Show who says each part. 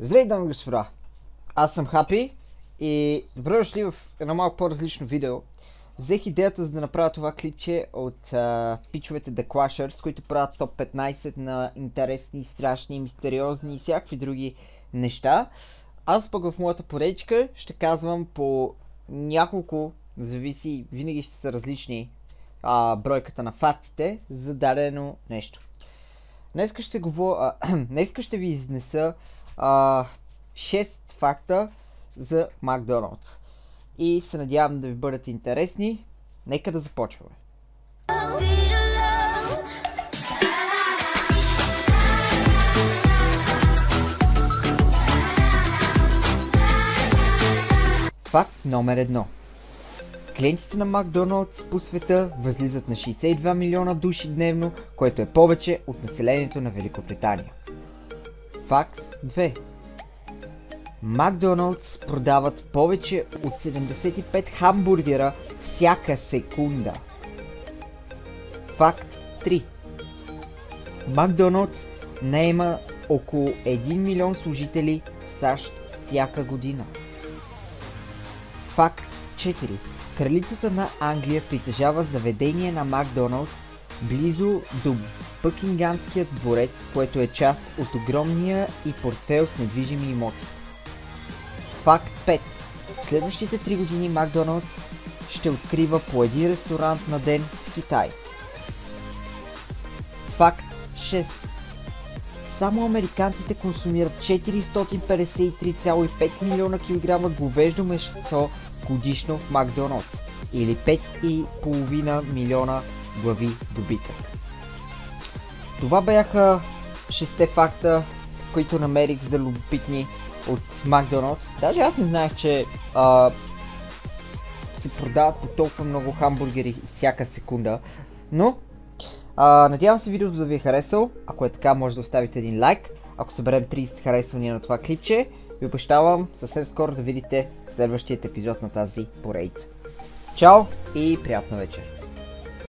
Speaker 1: Здравейте, дами и господа! Аз съм Хапи и добре дошли в едно малко по-различно видео. Взех идеята за да направя това клипче от а, пичовете The Clashers, които правят топ 15 на интересни, страшни, мистериозни и всякакви други неща. Аз пък в моята поредичка ще казвам по няколко, зависи, винаги ще са различни а, бройката на фактите за дадено нещо. Днеска ще, говоря, а, днеска ще ви изнеса а, 6 факта за Макдоналдс. И се надявам да ви бъдат интересни. Нека да започваме. Факт номер едно. Клиентите на Макдоналдс по света възлизат на 62 милиона души дневно, което е повече от населението на Великобритания. Факт 2. Макдоналдс продават повече от 75 хамбургера всяка секунда. Факт 3. Макдоналдс наема около 1 милион служители в САЩ всяка година. Факт 4. Кралицата на Англия притежава заведение на Макдоналдс близо до Бъкингамският дворец, което е част от огромния и портфел с недвижими имоти. Факт 5. Следващите 3 години Макдоналдс ще открива по един ресторант на ден в Китай. Факт 6. Само американците консумират 453,5 милиона килограма говеждо месо годишно в Макдоналдс или 5,5 милиона глави добитък. Това бяха 6 факта, които намерих за любопитни от Макдоналдс. Даже аз не знаех, че а, се продават по толкова много хамбургери всяка секунда. Но, а, надявам се видеото да ви е харесал. Ако е така, може да оставите един лайк. Ако съберем 30 харесвания на това клипче, ви обещавам съвсем скоро да видите следващият епизод на тази поредица. Чао и приятна вечер!